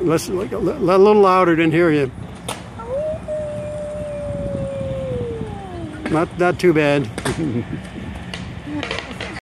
Let's Listen, a little louder, didn't hear you. Not, not too bad.